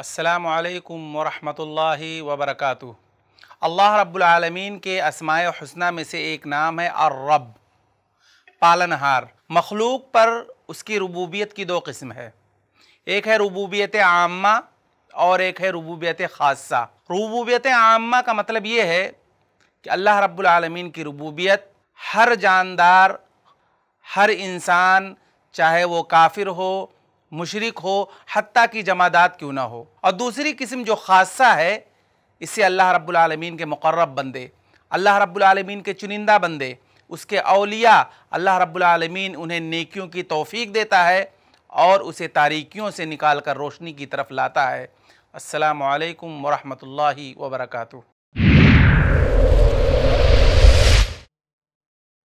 السلام علیکم ورحمۃ اللہ وبرکاتہ۔ اللہ رب العالمین کے اسماء حسنہ میں سے ایک نام ہے الرب، پالنہار۔ مخلوق پر اس کی ربوبیت کی دو قسم ہے۔ ایک ہے ربوبیت عامہ اور ایک ہے ربوبیت خاصہ۔ ربوبیت عامہ کا مطلب یہ ہے کہ اللہ رب العالمین کی ربوبیت ہر جاندار، ہر انسان، چاہے وہ کافر ہو مشرک ہو، حتیٰ کی جمادات کیوں نہ ہو۔ اور دوسری قسم جو خاصہ ہے اس سے اللہ رب العالمین کے مقرب بندے، اللہ رب العالمین کے چنندہ بندے، اس کے اولیاء، اللہ رب العالمین انہیں نیکیوں کی توفیق دیتا ہے اور اسے تاریکیوں سے نکال کر روشنی کی طرف لاتا ہے۔ السلام علیکم ورحمۃ اللہ وبرکاتہ۔